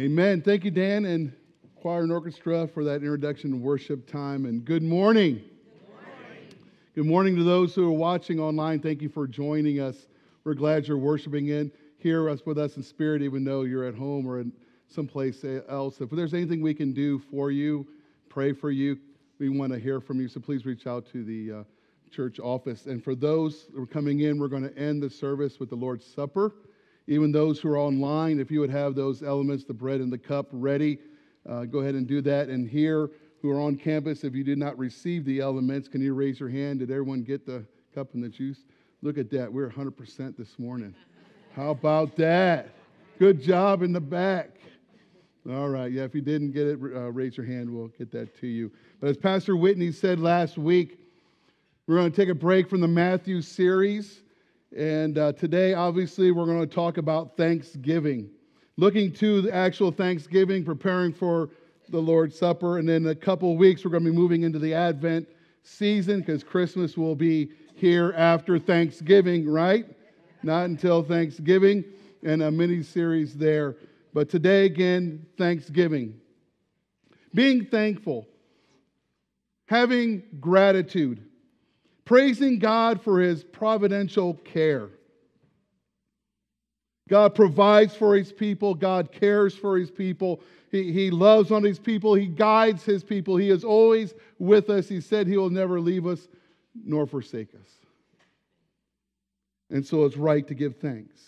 Amen. Thank you, Dan and choir and orchestra, for that introduction worship time. And good morning. Good morning. Good morning to those who are watching online. Thank you for joining us. We're glad you're worshiping in here with us in spirit, even though you're at home or in someplace else. If there's anything we can do for you, pray for you, we want to hear from you. So please reach out to the uh, church office. And for those who are coming in, we're going to end the service with the Lord's Supper. Even those who are online, if you would have those elements, the bread and the cup, ready, uh, go ahead and do that. And here, who are on campus, if you did not receive the elements, can you raise your hand? Did everyone get the cup and the juice? Look at that. We're 100% this morning. How about that? Good job in the back. All right. Yeah, if you didn't get it, uh, raise your hand. We'll get that to you. But as Pastor Whitney said last week, we're going to take a break from the Matthew series. And uh, today, obviously, we're going to talk about Thanksgiving, looking to the actual Thanksgiving, preparing for the Lord's Supper. And in a couple weeks, we're going to be moving into the Advent season because Christmas will be here after Thanksgiving, right? Not until Thanksgiving, and a mini series there. But today, again, Thanksgiving. Being thankful, having gratitude praising God for his providential care. God provides for his people, God cares for his people. He, he loves on his people, he guides his people. He is always with us. He said he will never leave us nor forsake us. And so it's right to give thanks.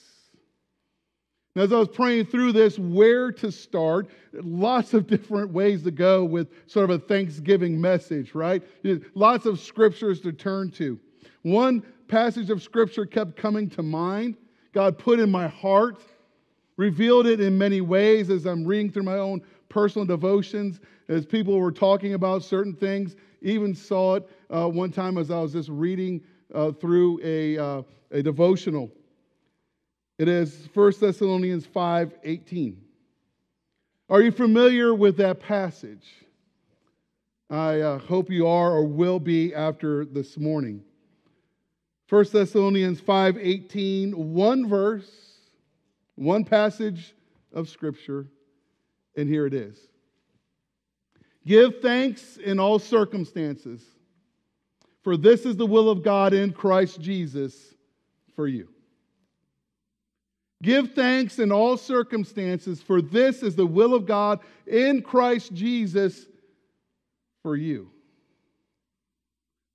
Now, as I was praying through this, where to start, lots of different ways to go with sort of a Thanksgiving message, right? Lots of scriptures to turn to. One passage of scripture kept coming to mind, God put in my heart, revealed it in many ways as I'm reading through my own personal devotions, as people were talking about certain things. Even saw it uh, one time as I was just reading uh, through a, uh, a devotional. It is 1 Thessalonians 5 18. Are you familiar with that passage? I uh, hope you are or will be after this morning. 1 Thessalonians 5 18, one verse, one passage of Scripture, and here it is. Give thanks in all circumstances, for this is the will of God in Christ Jesus for you. Give thanks in all circumstances, for this is the will of God in Christ Jesus for you.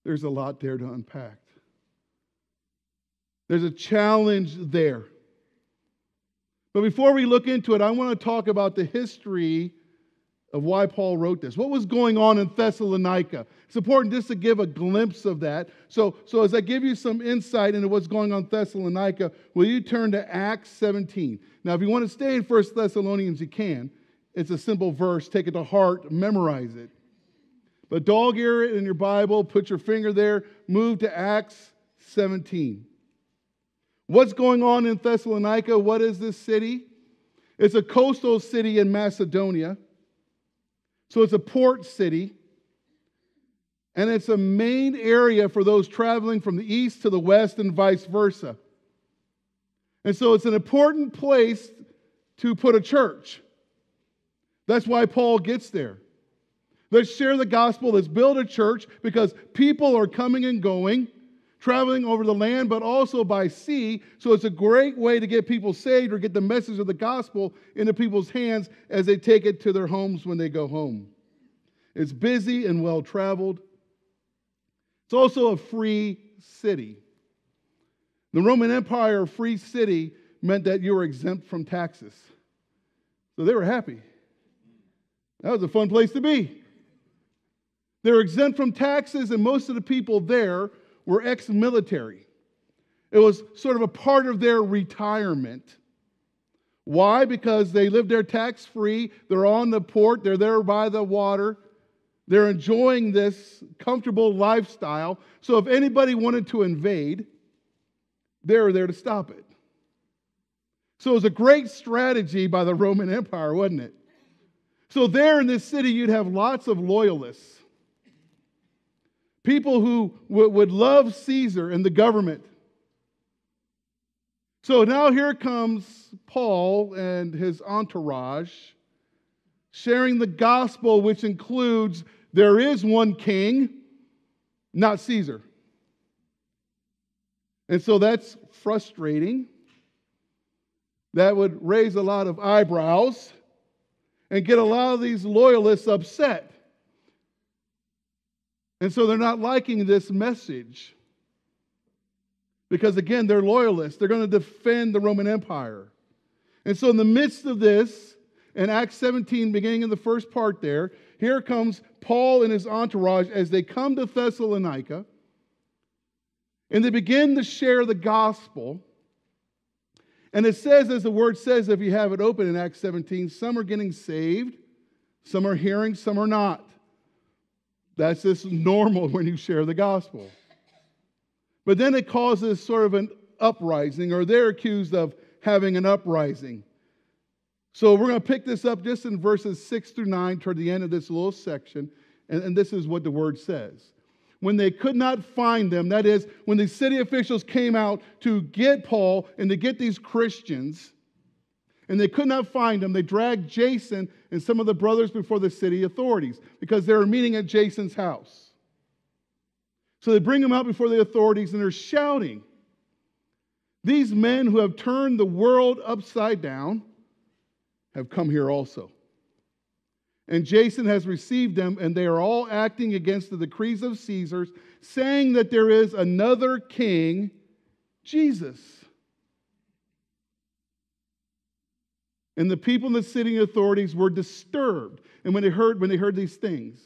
There's a lot there to unpack. There's a challenge there. But before we look into it, I want to talk about the history of why Paul wrote this. What was going on in Thessalonica? It's important just to give a glimpse of that. So, so as I give you some insight into what's going on in Thessalonica, will you turn to Acts 17? Now, if you want to stay in 1 Thessalonians, you can. It's a simple verse. Take it to heart, memorize it. But dog ear it in your Bible, put your finger there, move to Acts 17. What's going on in Thessalonica? What is this city? It's a coastal city in Macedonia. So it's a port city. And it's a main area for those traveling from the east to the west and vice versa. And so it's an important place to put a church. That's why Paul gets there. Let's share the gospel. Let's build a church because people are coming and going, traveling over the land, but also by sea. So it's a great way to get people saved or get the message of the gospel into people's hands as they take it to their homes when they go home. It's busy and well traveled. It's also a free city. The Roman Empire, a free city, meant that you were exempt from taxes. So they were happy. That was a fun place to be. They're exempt from taxes, and most of the people there were ex military. It was sort of a part of their retirement. Why? Because they lived there tax free, they're on the port, they're there by the water, they're enjoying this comfortable lifestyle. So if anybody wanted to invade, they were there to stop it. So it was a great strategy by the Roman Empire, wasn't it? So there in this city, you'd have lots of loyalists. People who would love Caesar and the government. So now here comes Paul and his entourage sharing the gospel, which includes there is one king, not Caesar. And so that's frustrating. That would raise a lot of eyebrows and get a lot of these loyalists upset. And so they're not liking this message. Because again, they're loyalists. They're going to defend the Roman Empire. And so, in the midst of this, in Acts 17, beginning in the first part there, here comes Paul and his entourage as they come to Thessalonica and they begin to share the gospel. And it says, as the word says, if you have it open in Acts 17, some are getting saved, some are hearing, some are not. That's just normal when you share the gospel. But then it causes sort of an uprising, or they're accused of having an uprising. So we're going to pick this up just in verses 6 through 9 toward the end of this little section. And, and this is what the word says. When they could not find them, that is, when the city officials came out to get Paul and to get these Christians, and they could not find them, they dragged Jason and some of the brothers before the city authorities because they were meeting at Jason's house. So they bring him out before the authorities and they're shouting. These men who have turned the world upside down have come here also. And Jason has received them, and they are all acting against the decrees of Caesar's, saying that there is another king, Jesus. And the people in the city authorities were disturbed. And when they heard, when they heard these things,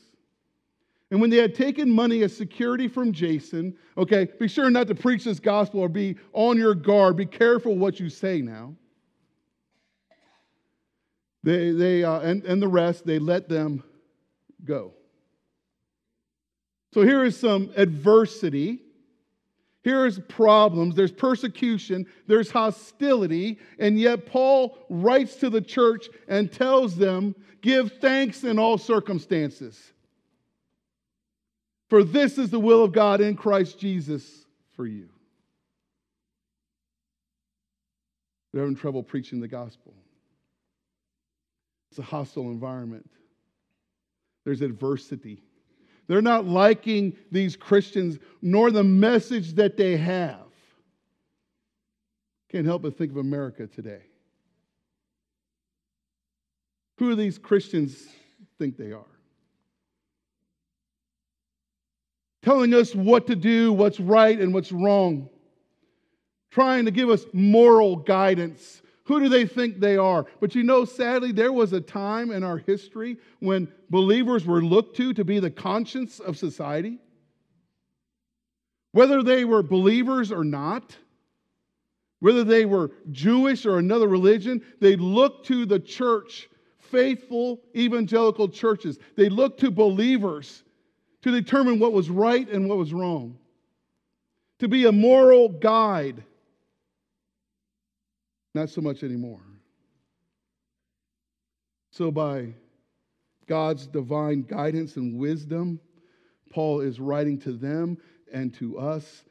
and when they had taken money as security from Jason, okay, be sure not to preach this gospel or be on your guard. Be careful what you say now. They, they uh, and, and the rest, they let them go. So here is some adversity. Here is problems. There's persecution. There's hostility. And yet, Paul writes to the church and tells them give thanks in all circumstances. For this is the will of God in Christ Jesus for you. They're having trouble preaching the gospel. It's a hostile environment. There's adversity. They're not liking these Christians nor the message that they have. Can't help but think of America today. Who do these Christians think they are? telling us what to do, what's right, and what's wrong, trying to give us moral guidance. Who do they think they are? But you know, sadly, there was a time in our history when believers were looked to to be the conscience of society. Whether they were believers or not, whether they were Jewish or another religion, they looked to the church, faithful evangelical churches. They looked to believers to determine what was right and what was wrong, to be a moral guide. Not so much anymore. So, by God's divine guidance and wisdom, Paul is writing to them and to us,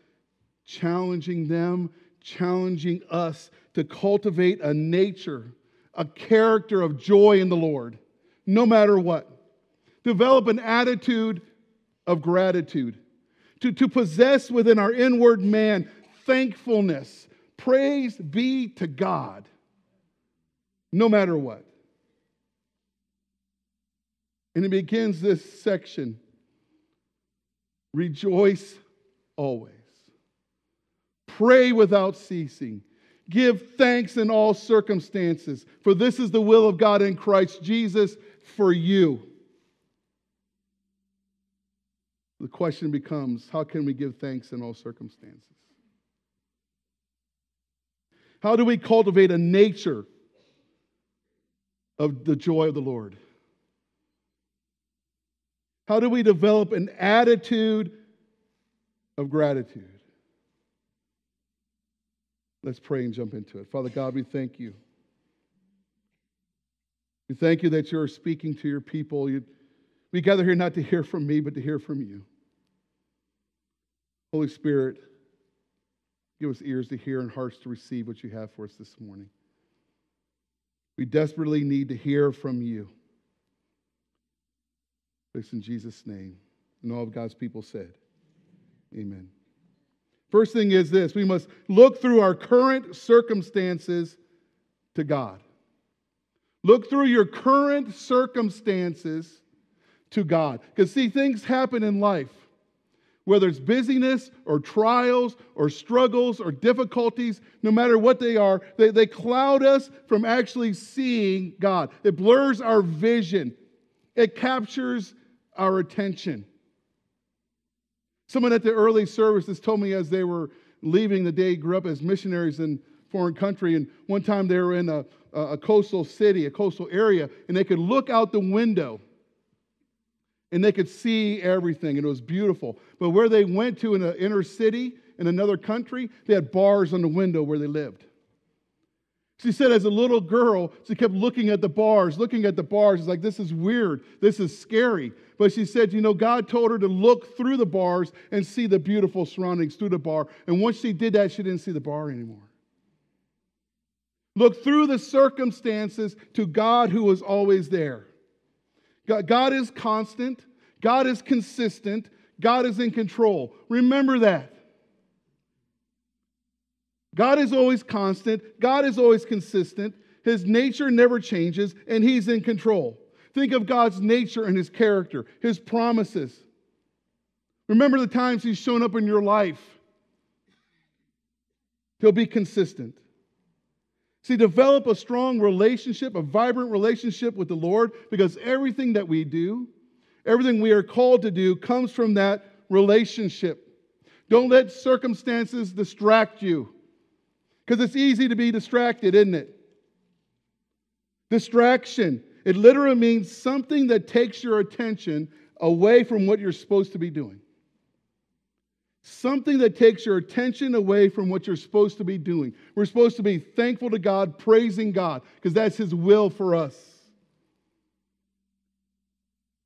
challenging them, challenging us to cultivate a nature, a character of joy in the Lord, no matter what. Develop an attitude of gratitude, to, to possess within our inward man thankfulness. Praise be to God, no matter what. And it begins this section rejoice always, pray without ceasing. Give thanks in all circumstances, for this is the will of God in Christ Jesus for you. The question becomes how can we give thanks in all circumstances? How do we cultivate a nature of the joy of the Lord? How do we develop an attitude of gratitude? Let's pray and jump into it. Father God, we thank you. We thank you that you're speaking to your people. You, we gather here not to hear from me, but to hear from you. Holy Spirit, give us ears to hear and hearts to receive what you have for us this morning. We desperately need to hear from you. This in Jesus' name. And all of God's people said, Amen. First thing is this we must look through our current circumstances to God. Look through your current circumstances to God. Because, see, things happen in life, whether it's busyness or trials or struggles or difficulties, no matter what they are, they, they cloud us from actually seeing God. It blurs our vision, it captures our attention. Someone at the early services told me as they were leaving the day, grew up as missionaries in foreign country, and one time they were in a, a coastal city, a coastal area, and they could look out the window and they could see everything, and it was beautiful. But where they went to in an inner city, in another country, they had bars on the window where they lived. She said, as a little girl, she kept looking at the bars, looking at the bars. It's like, this is weird. This is scary. But she said, you know, God told her to look through the bars and see the beautiful surroundings through the bar. And once she did that, she didn't see the bar anymore. Look through the circumstances to God who is always there. God is constant, God is consistent, God is in control. Remember that. God is always constant, God is always consistent, His nature never changes, and He's in control. Think of God's nature and His character, His promises. Remember the times He's shown up in your life. He'll be consistent. See, develop a strong relationship, a vibrant relationship with the Lord, because everything that we do, everything we are called to do, comes from that relationship. Don't let circumstances distract you. Because it's easy to be distracted, isn't it? Distraction. It literally means something that takes your attention away from what you're supposed to be doing. Something that takes your attention away from what you're supposed to be doing. We're supposed to be thankful to God, praising God, because that's His will for us.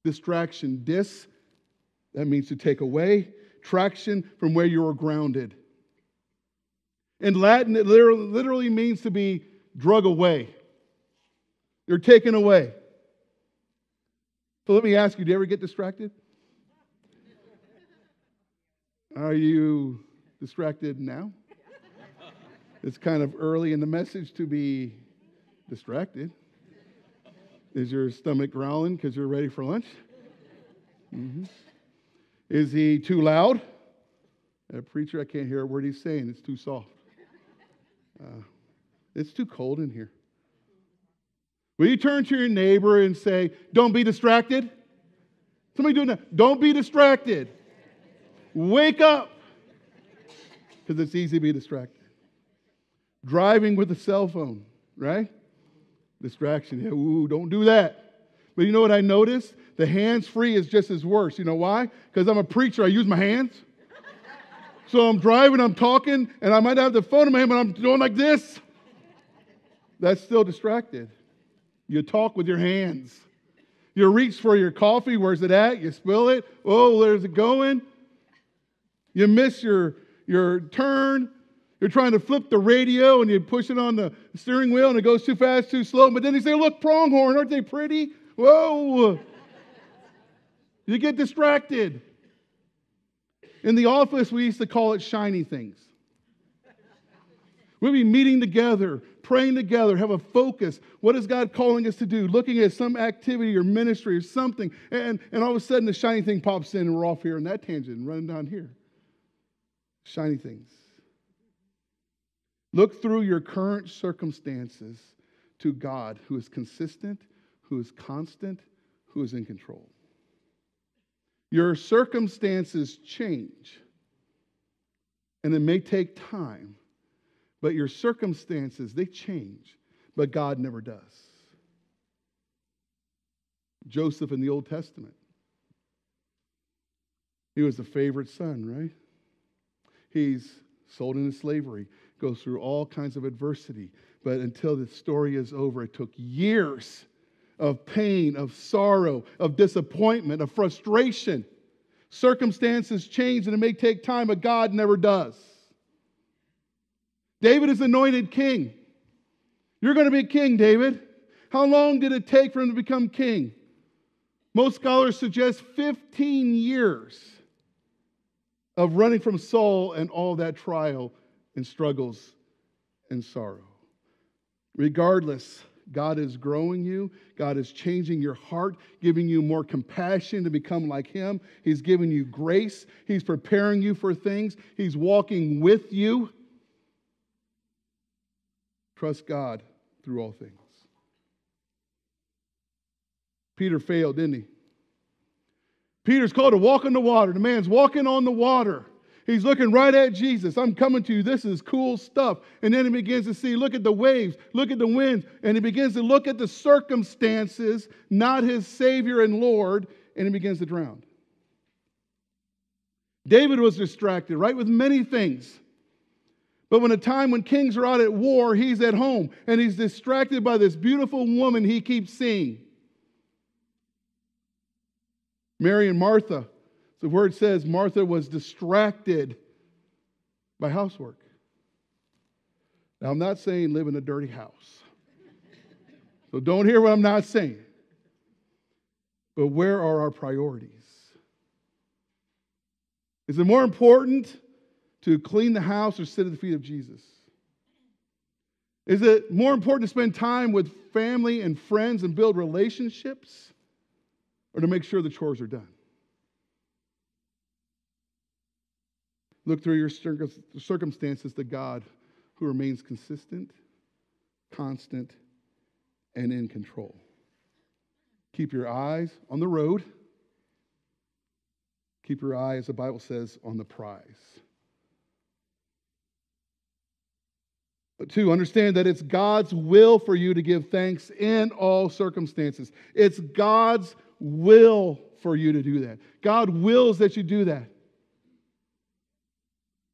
Distraction, dis, that means to take away, traction from where you are grounded. In Latin, it literally means to be drug away. You're taken away. So let me ask you do you ever get distracted? Are you distracted now? It's kind of early in the message to be distracted. Is your stomach growling because you're ready for lunch? Mm-hmm. Is he too loud? A preacher, I can't hear a word he's saying. It's too soft. Uh, it's too cold in here. Will you turn to your neighbor and say, Don't be distracted? Somebody doing that. Don't be distracted. Wake up. Because it's easy to be distracted. Driving with a cell phone, right? Distraction. Yeah, ooh, don't do that. But you know what I noticed? The hands free is just as worse. You know why? Because I'm a preacher, I use my hands. So I'm driving, I'm talking, and I might have the phone in my hand, but I'm doing like this. That's still distracted. You talk with your hands. You reach for your coffee. Where's it at? You spill it. Oh, where's it going? You miss your, your turn. You're trying to flip the radio and you push it on the steering wheel and it goes too fast, too slow. But then you say, Look, pronghorn, aren't they pretty? Whoa. You get distracted. In the office, we used to call it shiny things. We'd be meeting together, praying together, have a focus. What is God calling us to do? Looking at some activity or ministry or something. And, and all of a sudden, the shiny thing pops in, and we're off here on that tangent and running down here. Shiny things. Look through your current circumstances to God who is consistent, who is constant, who is in control. Your circumstances change, and it may take time, but your circumstances, they change, but God never does. Joseph in the Old Testament, he was the favorite son, right? He's sold into slavery, goes through all kinds of adversity, but until the story is over, it took years of pain, of sorrow, of disappointment, of frustration. Circumstances change and it may take time, but God never does. David is anointed king. You're going to be king, David. How long did it take for him to become king? Most scholars suggest 15 years of running from Saul and all that trial and struggles and sorrow. Regardless, God is growing you. God is changing your heart, giving you more compassion to become like Him. He's giving you grace. He's preparing you for things. He's walking with you. Trust God through all things. Peter failed, didn't he? Peter's called to walk on the water. The man's walking on the water. He's looking right at Jesus. I'm coming to you. This is cool stuff. And then he begins to see, look at the waves, look at the winds, and he begins to look at the circumstances, not his Savior and Lord, and he begins to drown. David was distracted, right, with many things. But when a time when kings are out at war, he's at home and he's distracted by this beautiful woman he keeps seeing. Mary and Martha, so the word says Martha was distracted by housework. Now, I'm not saying live in a dirty house. So don't hear what I'm not saying. But where are our priorities? Is it more important to clean the house or sit at the feet of Jesus? Is it more important to spend time with family and friends and build relationships? Or to make sure the chores are done. Look through your circumstances to God who remains consistent, constant, and in control. Keep your eyes on the road. Keep your eye, as the Bible says, on the prize. But two, understand that it's God's will for you to give thanks in all circumstances. It's God's will for you to do that. God wills that you do that.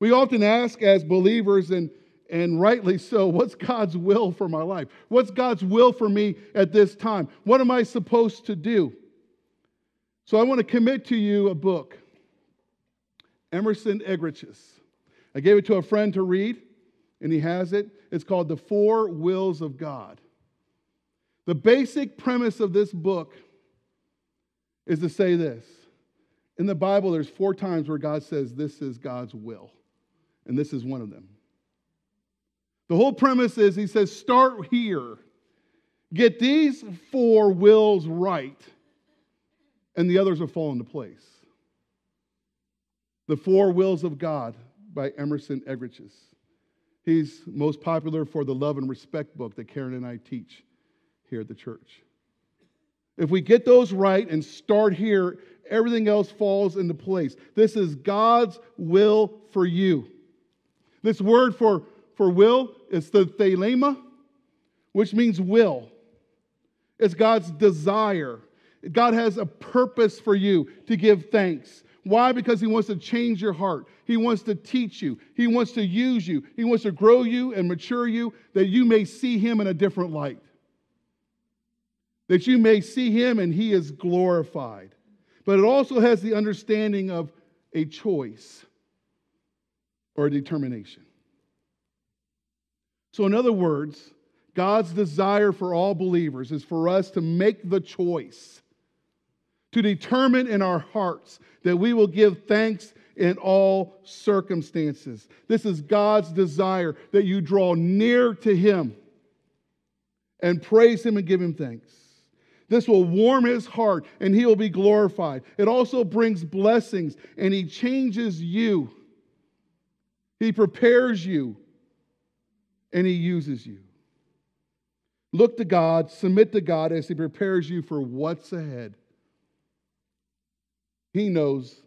We often ask as believers, and, and rightly so, what's God's will for my life? What's God's will for me at this time? What am I supposed to do? So I want to commit to you a book, Emerson Eggerichs. I gave it to a friend to read, and he has it. It's called The Four Wills of God. The basic premise of this book is to say this. In the Bible, there's four times where God says this is God's will, and this is one of them. The whole premise is He says, start here, get these four wills right, and the others will fall into place. The Four Wills of God by Emerson Eggerichs. He's most popular for the Love and Respect book that Karen and I teach here at the church. If we get those right and start here, everything else falls into place. This is God's will for you. This word for, for will is the thelema, which means will. It's God's desire. God has a purpose for you to give thanks. Why? Because He wants to change your heart. He wants to teach you. He wants to use you. He wants to grow you and mature you that you may see Him in a different light that you may see him and he is glorified. But it also has the understanding of a choice or a determination. So, in other words, God's desire for all believers is for us to make the choice, to determine in our hearts that we will give thanks in all circumstances. This is God's desire that you draw near to Him and praise Him and give Him thanks. This will warm his heart and he will be glorified. It also brings blessings and he changes you. He prepares you and he uses you. Look to God, submit to God as he prepares you for what's ahead. He knows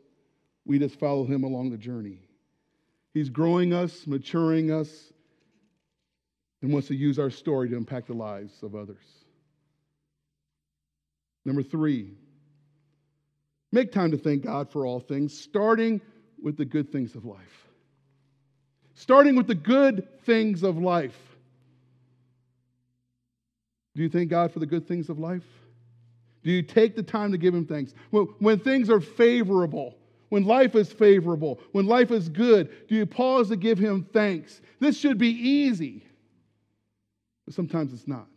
we just follow him along the journey. He's growing us, maturing us, and wants to use our story to impact the lives of others. Number three, make time to thank God for all things, starting with the good things of life. Starting with the good things of life. Do you thank God for the good things of life? Do you take the time to give Him thanks? When, things are favorable, when life is favorable, when life is good, do you pause to give Him thanks? This should be easy, but sometimes it's not.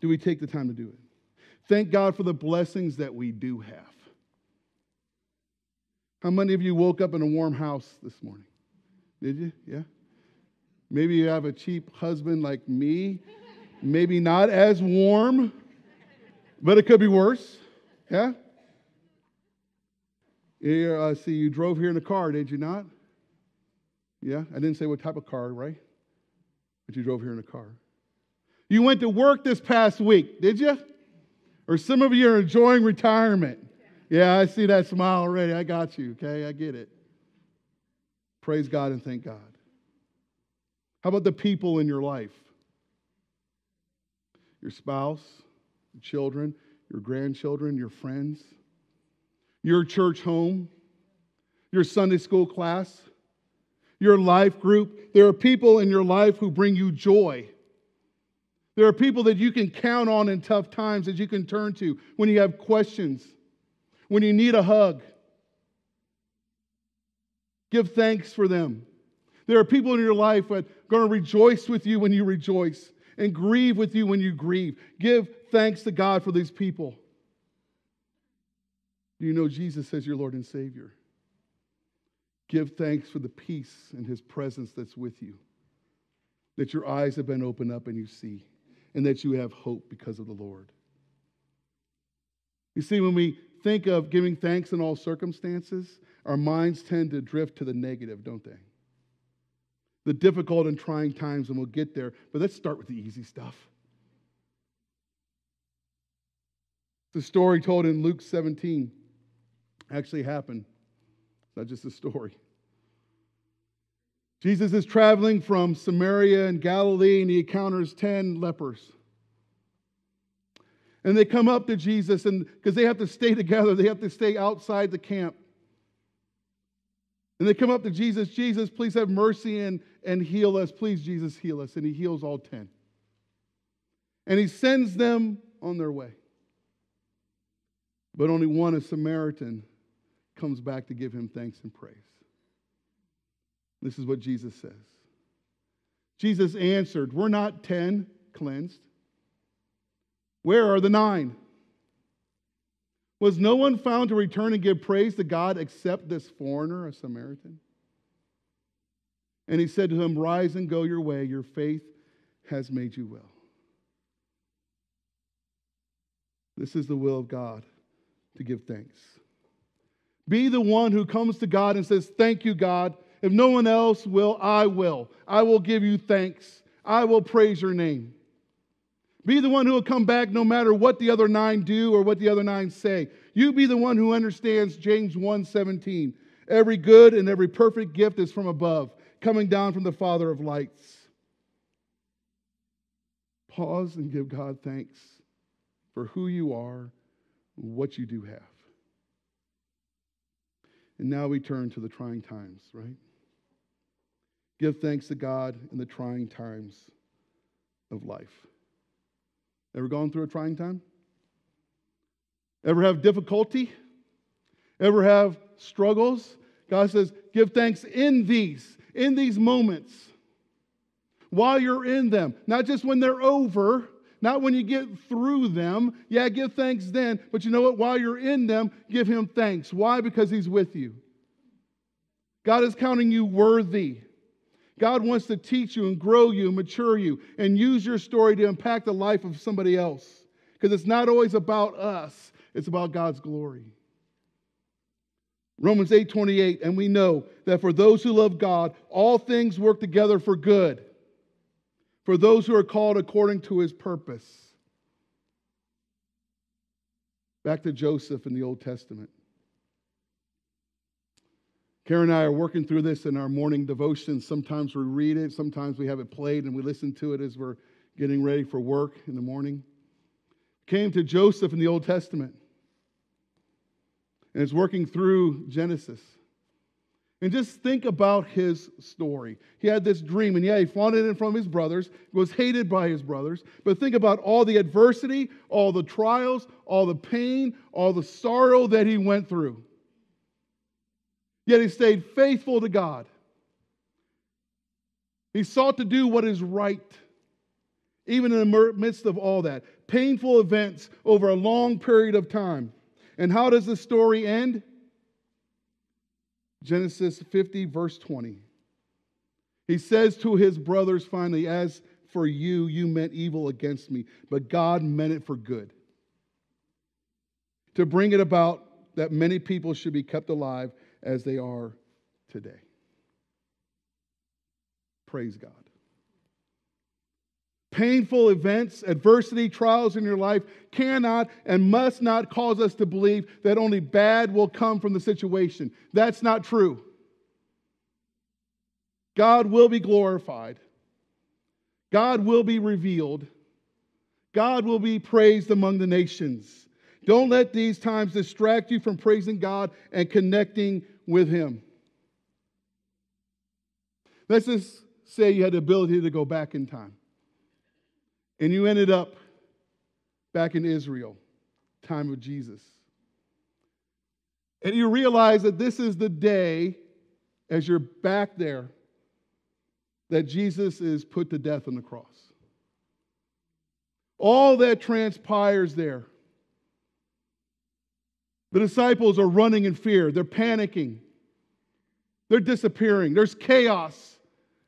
Do we take the time to do it? Thank God for the blessings that we do have. How many of you woke up in a warm house this morning? Did you? Yeah? Maybe you have a cheap husband like me. Maybe not as warm, but it could be worse. Yeah? Yeah, uh, see, you drove here in a car, did you not? Yeah? I didn't say what type of car, right? But you drove here in a car. You went to work this past week, did you? Or some of you are enjoying retirement. Yeah, I see that smile already. I got you, okay? I get it. Praise God and thank God. How about the people in your life? Your spouse, your children, your grandchildren, your friends, your church home, your Sunday school class, your life group. There are people in your life who bring you joy. There are people that you can count on in tough times that you can turn to when you have questions, when you need a hug. Give thanks for them. There are people in your life that are going to rejoice with you when you rejoice and grieve with you when you grieve. Give thanks to God for these people. Do you know Jesus as your Lord and Savior? Give thanks for the peace and His presence that's with you, that your eyes have been opened up and you see and that you have hope because of the Lord. You see, when we think of giving thanks in all circumstances, our minds tend to drift to the negative, don't they? The difficult and trying times, and we'll get there, but let's start with the easy stuff. The story told in Luke 17 actually happened. It's not just a story. Jesus is traveling from Samaria and Galilee, and he encounters 10 lepers. And they come up to Jesus, and because they have to stay together, they have to stay outside the camp. And they come up to Jesus, Jesus, please have mercy and, and heal us. Please, Jesus, heal us. And he heals all 10. And he sends them on their way. But only one, a Samaritan, comes back to give him thanks and praise. This is what Jesus says. Jesus answered, We're not 10 cleansed. Where are the nine? Was no one found to return and give praise to God except this foreigner, a Samaritan? And he said to him, Rise and go your way. Your faith has made you well. This is the will of God to give thanks. Be the one who comes to God and says, Thank you, God. If no one else will, I will. I will give you thanks. I will praise your name. Be the one who will come back no matter what the other nine do or what the other nine say. You be the one who understands James 1:17. Every good and every perfect gift is from above, coming down from the Father of lights. Pause and give God thanks for who you are, what you do have. And now we turn to the trying times, right? Give thanks to God in the trying times of life. Ever gone through a trying time? Ever have difficulty? Ever have struggles? God says, give thanks in these, in these moments, while you're in them, not just when they're over, not when you get through them. Yeah, give thanks then, but you know what? While you're in them, give Him thanks. Why? Because He's with you. God is counting you worthy. God wants to teach you and grow you and mature you and use your story to impact the life of somebody else. Because it's not always about us, it's about God's glory. Romans 8 28, and we know that for those who love God, all things work together for good, for those who are called according to his purpose. Back to Joseph in the Old Testament. Karen and I are working through this in our morning devotions. Sometimes we read it, sometimes we have it played and we listen to it as we're getting ready for work in the morning. Came to Joseph in the Old Testament and is working through Genesis. And just think about his story. He had this dream, and yeah, he flaunted it from his brothers, was hated by his brothers. But think about all the adversity, all the trials, all the pain, all the sorrow that he went through. Yet he stayed faithful to God. He sought to do what is right, even in the midst of all that. painful events over a long period of time. And how does the story end? Genesis 50, verse 20. He says to his brothers finally, As for you, you meant evil against me, but God meant it for good. To bring it about that many people should be kept alive as they are today. Praise God. Painful events, adversity, trials in your life cannot and must not cause us to believe that only bad will come from the situation. That's not true. God will be glorified, God will be revealed, God will be praised among the nations. Don't let these times distract you from praising God and connecting with Him. Let's just say you had the ability to go back in time and you ended up back in Israel, time of Jesus. And you realize that this is the day, as you're back there, that Jesus is put to death on the cross. All that transpires there. The disciples are running in fear, they're panicking, they're disappearing, there's chaos.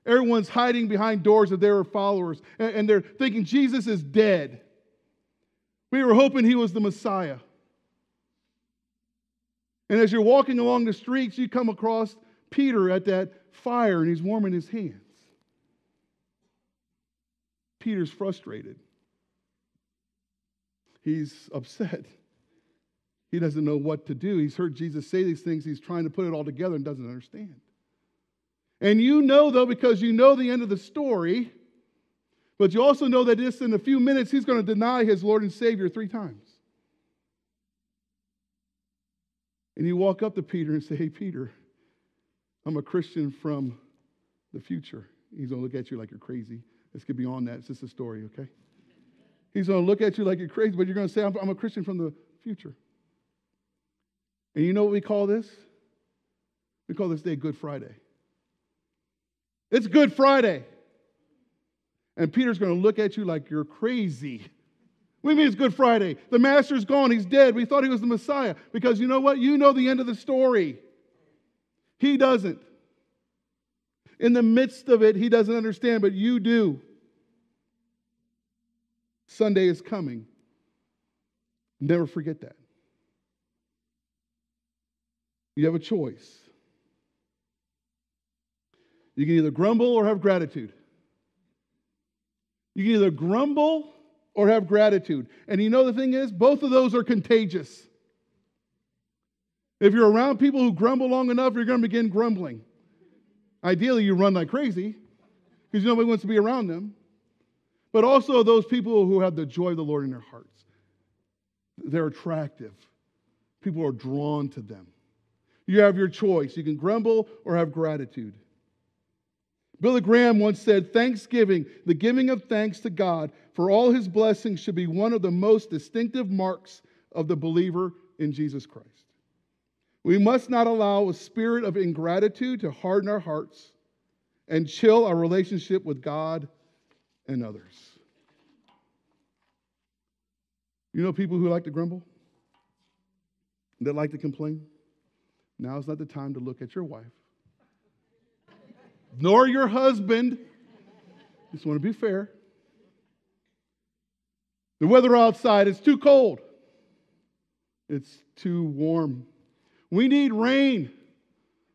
Everyone's hiding behind doors of their followers, and they're thinking Jesus is dead. We were hoping he was the Messiah. And as you're walking along the streets, you come across Peter at that fire, and he's warming his hands. Peter's frustrated. He's upset. He doesn't know what to do. He's heard Jesus say these things. He's trying to put it all together and doesn't understand. And you know, though, because you know the end of the story, but you also know that just in a few minutes, he's going to deny his Lord and Savior three times. And you walk up to Peter and say, Hey, Peter, I'm a Christian from the future. He's going to look at you like you're crazy. Let's get beyond that. It's just a story, okay? He's going to look at you like you're crazy, but you're going to say, I'm, I'm a Christian from the future. And you know what we call this? We call this day Good Friday. It's Good Friday. And Peter's going to look at you like you're crazy. You mean it's Good Friday? The master's gone. He's dead. We thought he was the Messiah. Because you know what? You know the end of the story. He doesn't. In the midst of it, he doesn't understand, but you do. Sunday is coming. Never forget that. You have a choice. You can either grumble or have gratitude. You can either grumble or have gratitude. And you know the thing is, both of those are contagious. If you're around people who grumble long enough, you're going to begin grumbling. Ideally, you run like crazy because nobody wants to be around them. But also those people who have the joy of the Lord in their hearts. They're attractive. People are drawn to them. You have your choice. You can grumble or have gratitude. Billy Graham once said, Thanksgiving, the giving of thanks to God for all his blessings, should be one of the most distinctive marks of the believer in Jesus Christ. We must not allow a spirit of ingratitude to harden our hearts and chill our relationship with God and others. You know people who like to grumble? That like to complain? Now is not the time to look at your wife nor your husband. Just want to be fair. The weather outside is too cold. It's too warm. We need rain.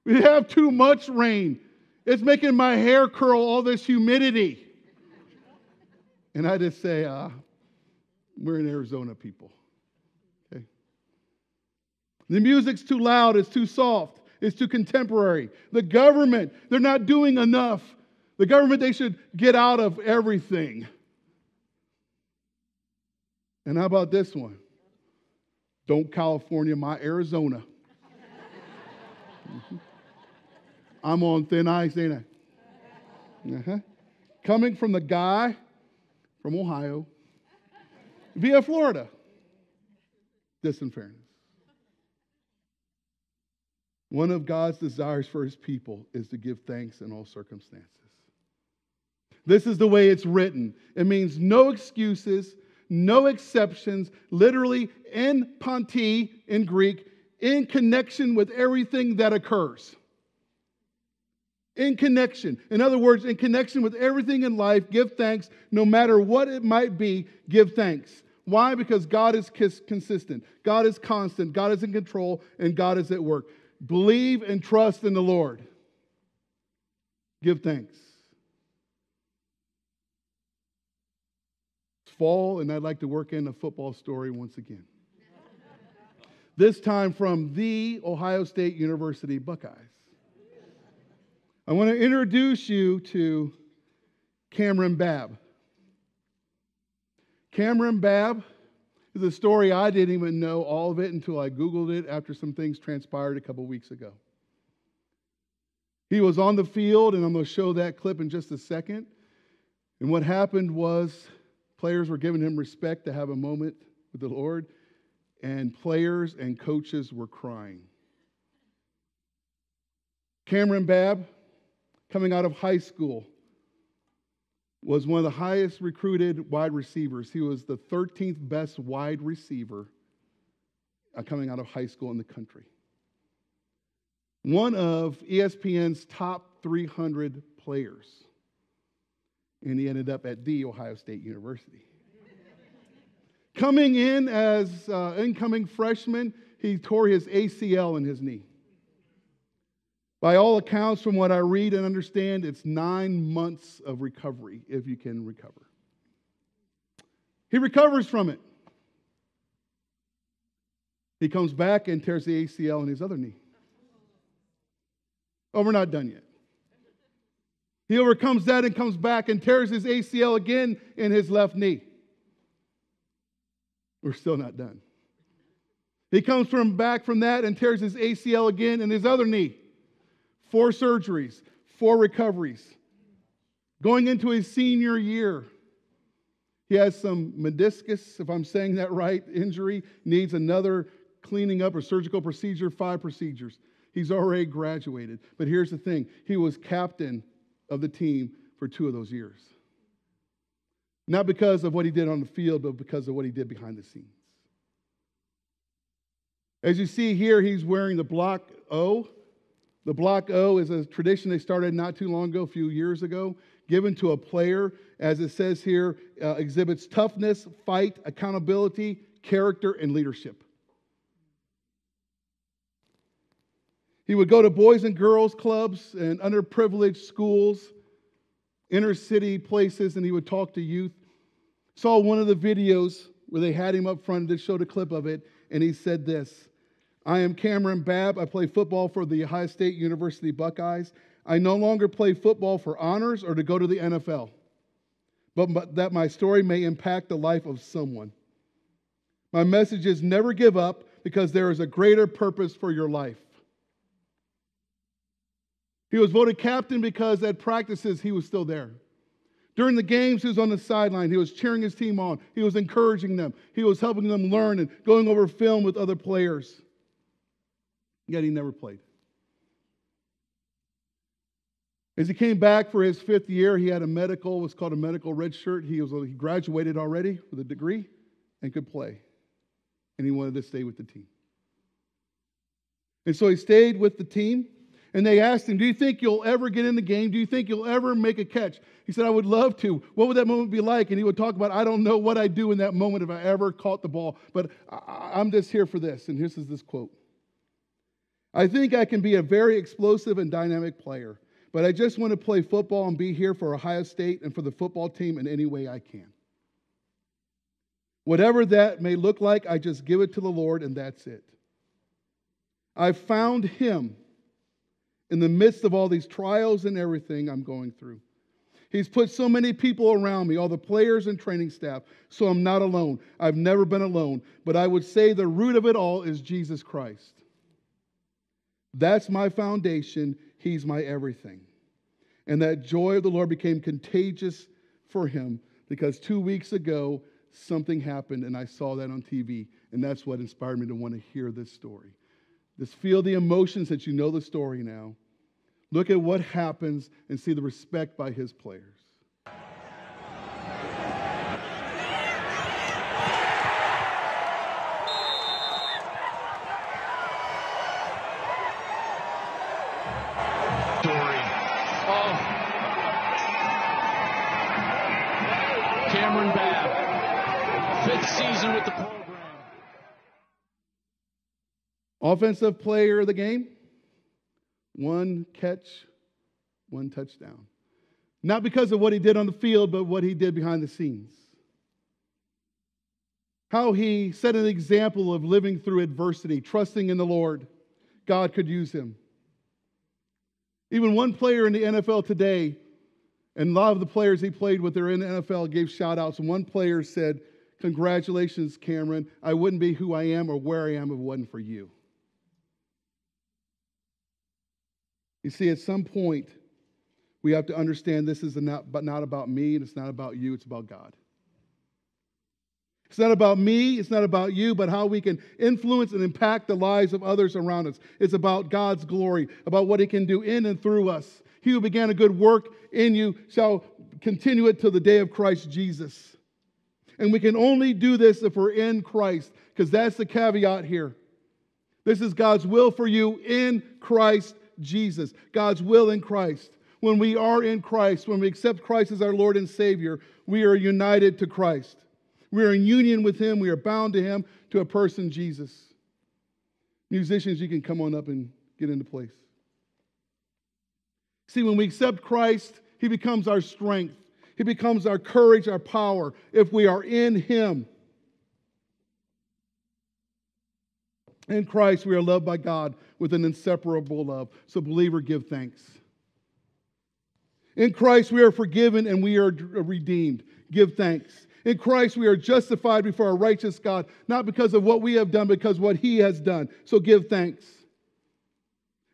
We have too much rain. It's making my hair curl, all this humidity. And I just say, uh, we're in Arizona, people. The music's too loud, it's too soft it's too contemporary. The government, they're not doing enough. The government, they should get out of everything. And how about this one? Don't California my Arizona. I'm on thin ice, ain't I? Uh-huh. Coming from the guy from Ohio via Florida. This in fairness. One of God's desires for his people is to give thanks in all circumstances. This is the way it's written. It means no excuses, no exceptions, literally in panti in Greek, in connection with everything that occurs. In connection. In other words, in connection with everything in life, give thanks. No matter what it might be, give thanks. Why? Because God is consistent, God is constant, God is in control, and God is at work. Believe and trust in the Lord. Give thanks. It's fall, and I'd like to work in a football story once again. this time from the Ohio State University Buckeyes. I want to introduce you to Kamryn Babb. Kamryn Babb is a story I didn't even know all of it until I Googled it after some things transpired a couple weeks ago. He was on the field, and I'm going to show that clip in just a second. And what happened was players were giving him respect to have a moment with the Lord, and players and coaches were crying. Kamryn Babb, coming out of high school, was one of the highest recruited wide receivers. He was the 13th best wide receiver uh, coming out of high school in the country one of ESPN's top 300 players. And he ended up at the Ohio State University. Coming in as uh, incoming freshman, he tore his ACL in his knee. By all accounts, from what I read and understand, it's nine months of recovery if you can recover. He recovers from it. He comes back and tears the ACL in his other knee. Oh, we're not done yet. He overcomes that and comes back and tears his ACL again in his left knee. We're still not done. He comes from back from that and tears his ACL again in his other knee. Four surgeries, four recoveries. Going into his senior year, he has some meniscus, if I'm saying that right, injury, needs another cleaning up or surgical procedure, five procedures. He's already graduated. But here's the thing he was captain of the team for two of those years. Not because of what he did on the field, but because of what he did behind the scenes. As you see here, he's wearing the block O. The block O is a tradition they started not too long ago, a few years ago, given to a player, as it says here, uh, exhibits toughness, fight, accountability, character, and leadership. He would go to boys and girls clubs and underprivileged schools, inner city places, and he would talk to youth. Saw one of the videos where they had him up front just showed a clip of it, and he said this I am Kamryn Babb. I play football for the Ohio State University Buckeyes. I no longer play football for honors or to go to the NFL, but, that my story may impact the life of someone. My message is never give up because there is a greater purpose for your life. He was voted captain because at practices he was still there. During the games, he was on the sideline. He was cheering his team on. He was encouraging them. He was helping them learn and going over film with other players. Yet he never played. As he came back for his fifth year, he had a medical, what's called a medical red shirt. He, was, he graduated already with a degree and could play. And he wanted to stay with the team. And so he stayed with the team and they asked him, Do you think you'll ever get in the game? Do you think you'll ever make a catch? He said, I would love to. What would that moment be like? And he would talk about, I don't know what I'd do in that moment if I ever caught the ball, but I'm just here for this. And here's this quote I think I can be a very explosive and dynamic player, but I just want to play football and be here for Ohio State and for the football team in any way I can. Whatever that may look like, I just give it to the Lord, and that's it. I found Him in the midst of all these trials and everything I'm going through. He's put so many people around me, all the players and training staff, so I'm not alone. I've never been alone. But I would say the root of it all is Jesus Christ. That's my foundation. He's my everything. And that joy of the Lord became contagious for him because two weeks ago, something happened and I saw that on TV. And that's what inspired me to want to hear this story. Just feel the emotions that you know the story now. Look at what happens and see the respect by his players. Offensive player of the game, one catch, one touchdown. Not because of what he did on the field, but what he did behind the scenes. How he set an example of living through adversity, trusting in the Lord. God could use him. Even one player in the NFL today, and a lot of the players he played with are in the NFL, gave shout outs. And one player said, Congratulations, Kamryn. I wouldn't be who I am or where I am if it wasn't for you. You see, at some point, we have to understand this is not, but not about me and it's not about you, it's about God. It's not about me, it's not about you, but how we can influence and impact the lives of others around us. It's about God's glory, about what He can do in and through us. He who began a good work in you shall continue it till the day of Christ Jesus. And we can only do this if we're in Christ, because that's the caveat here. This is God's will for you in Christ Jesus. God's will in Christ. When we are in Christ, when we accept Christ as our Lord and Savior, we are united to Christ. We are in union with Him. We are bound to Him, to a person, Jesus. Musicians, you can come on up and get into place. See, when we accept Christ, He becomes our strength, He becomes our courage, our power, if we are in Him. In Christ, we are loved by God with an inseparable love. So, believer, give thanks. In Christ, we are forgiven and we are redeemed. Give thanks. In Christ, we are justified before a righteous God, not because of what we have done, but because what He has done. So give thanks.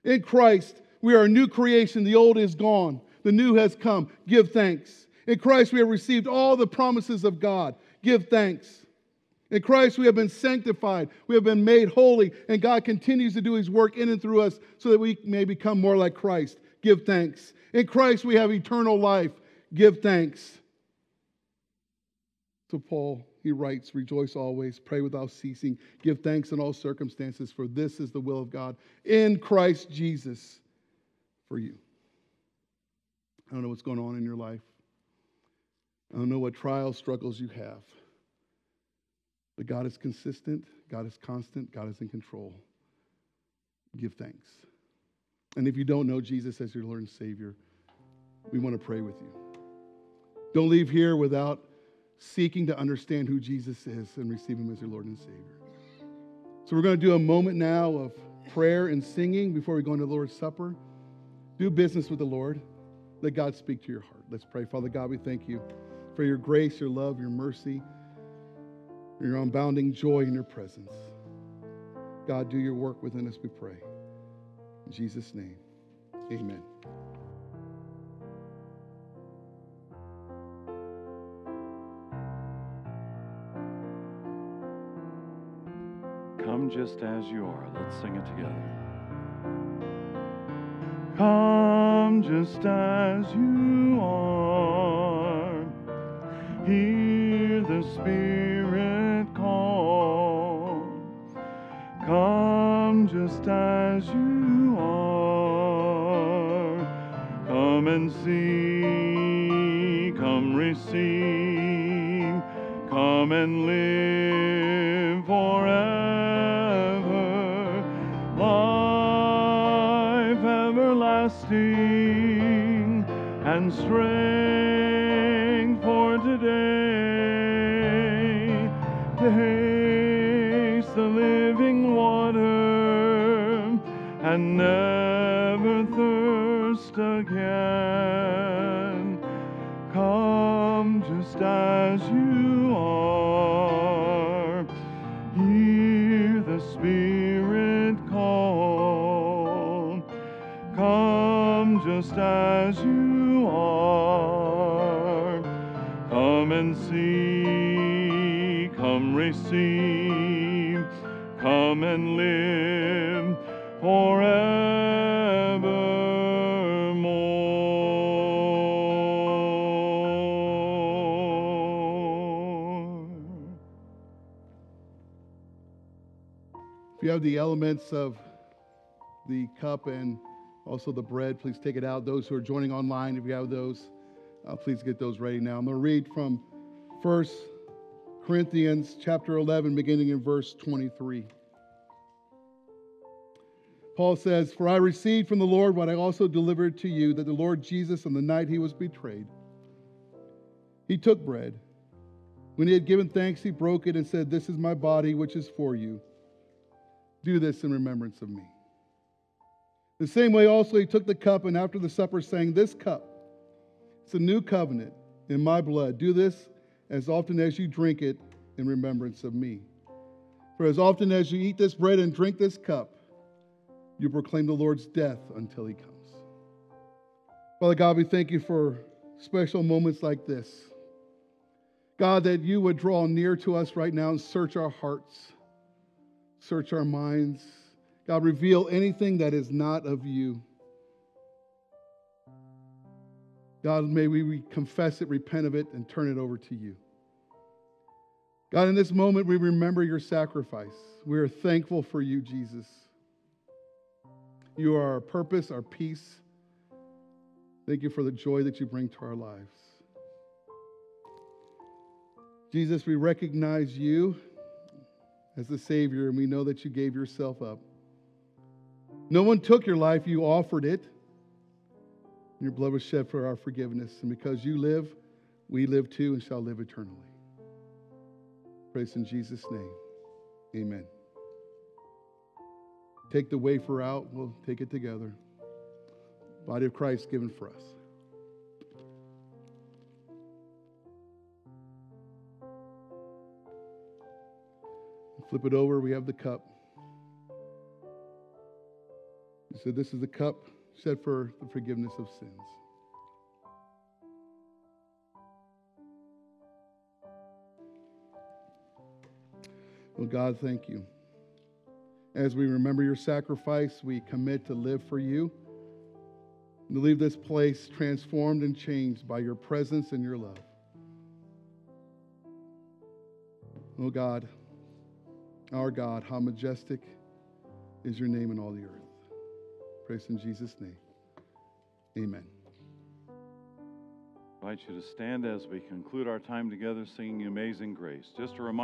In Christ, we are a new creation. The old is gone, the new has come. Give thanks. In Christ, we have received all the promises of God. Give thanks. In Christ, we have been sanctified, we have been made holy, and God continues to do His work in and through us so that we may become more like Christ. Give thanks. In Christ, we have eternal life. Give thanks. To Paul, he writes, Rejoice always, pray without ceasing, give thanks in all circumstances, for this is the will of God in Christ Jesus for you. I don't know what's going on in your life. I don't know what trials, struggles you have. But God is consistent, God is constant, God is in control. Give thanks. And if you don't know Jesus as your Lord and Savior, we want to pray with you. Don't leave here without seeking to understand who Jesus is and receive Him as your Lord and Savior. So we're going to do a moment now of prayer and singing before we go into the Lord's Supper. Do business with the Lord. Let God speak to your heart. Let's pray. Father God, we thank you for your grace, your love, your mercy, your unbounding joy in your presence. God, do your work within us, we pray. In Jesus' name, amen. Come just as you are. Let's sing it together. Come just as you are. Hear the Spirit as you are. Come and see. Come receive. Come and live have the elements of the cup and also the bread, please take it out. Those who are joining online, if you have those, uh, please get those ready now. I'm going to read from First Corinthians chapter 11, beginning in verse 23. Paul says, For I received from the Lord what I also delivered to you, that the Lord Jesus, on the night he was betrayed, he took bread. When he had given thanks, he broke it and said, This is my body, which is for you. Do this in remembrance of me. The same way also he took the cup, and after the supper, saying, This cup, it's a new covenant in my blood. Do this as often as you drink it in remembrance of me. For as often as you eat this bread and drink this cup, you proclaim the Lord's death until he comes. Father God, we thank you for special moments like this. God, that you would draw near to us right now and search our hearts, search our minds. God, reveal anything that is not of you. God, may we confess it, repent of it, and turn it over to you. God, in this moment, we remember your sacrifice. We are thankful for you, Jesus. You are our purpose, our peace. Thank you for the joy that you bring to our lives. Jesus, we recognize you as the Savior, and we know that you gave yourself up. No one took your life, you offered it. Your blood was shed for our forgiveness. And because you live, we live too and shall live eternally. Praise in Jesus' name. Amen. Take the wafer out. We'll take it together. Body of Christ given for us. Flip it over. We have the cup. He said, This is the cup shed for the forgiveness of sins. Well, God, thank you. As we remember your sacrifice, we commit to live for you, to leave this place transformed and changed by your presence and your love. Oh God, our God, how majestic is your name in all the earth. Praise in Jesus' name. Amen. I invite you to stand as we conclude our time together singing Amazing Grace. Just a reminder.